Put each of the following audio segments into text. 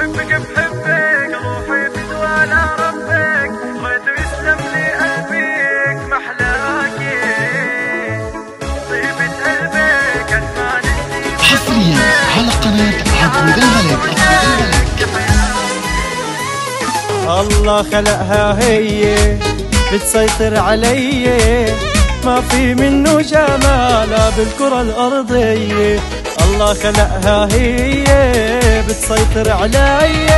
بحبك بحبك روحي بدوى ربك بغيت يسلم لي قلبك محلاكي طيبة قلبك اتمنى حصريا على قناة عبود الملك. الله خلقها هي بتسيطر علي. ما في منه جمالها بالكرة الأرضية. الله خلقها هي بتسيطر علي.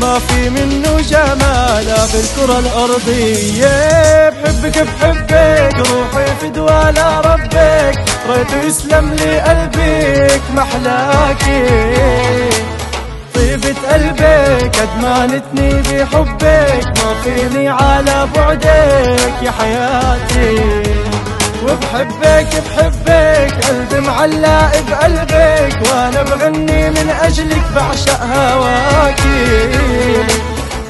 ما في منه جمالها بالكرة الأرضية. بحبك بحبك روحي فدوى لربك ريت يسلم لي قلبك محلاكي طيبة قلبك أدمانتني بحبك. ما فيني على بعدك يا حياتي. وبحبك بحبك قلبي معلق بقلبك وأنا بغني من أجلك بعشق هواكي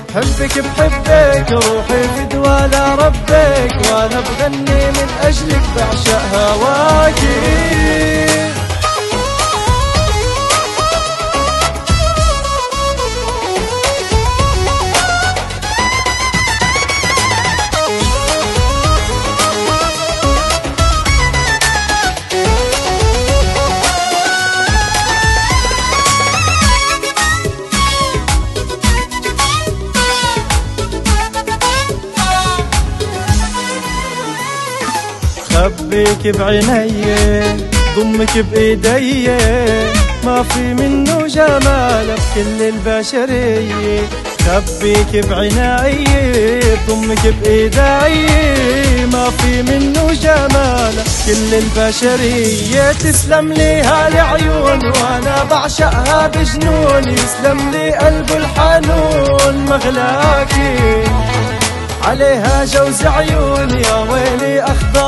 بحبك بحبك روحي فدوى لربك وأنا بغني من أجلك بعشق هواكي خبيك بعيني ضمك بإيدي ما في منه جمال بكل البشرية خبيك بعيني ضمك بإيدي ما في منه جمال كل البشرية تسلم لي هالعيون وأنا بعشقها بجنون. يسلم لي قلب الحنون مغلاكي. عليها جوز عيون يا ويلي اخضر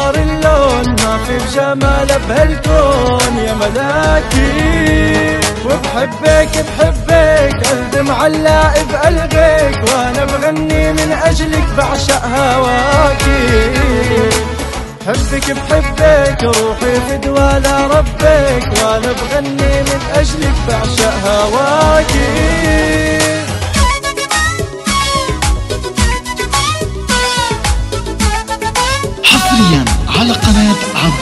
بهالكون يا ملاكي وبحبك بحبك قلبي معلق بقلبك وأنا بغني من أجلك بعشق هواكي. بحبك بحبك روحي فدوى لربك وأنا بغني من أجلك بعشق هواكي.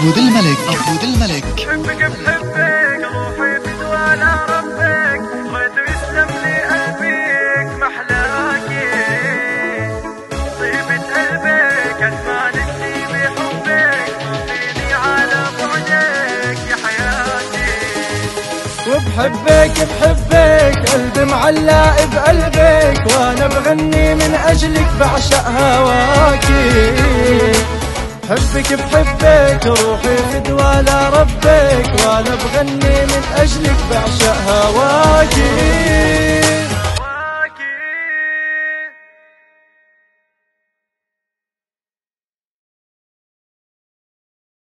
عبود الملك عبود الملك. بحبك بحبك روحي بدوى ربك بغيت يسلم لي قلبك محلاكي. طيبة قلبك اتمنى بحبك ما فيني على بعدك يا حياتي. وبحبك بحبك قلبي معلق بقلبك وأنا بغني من أجلك بعشق هواكي. بحبك بحبك روحي فدوى لربك وأنا بغني من أجلك بعشق هواكي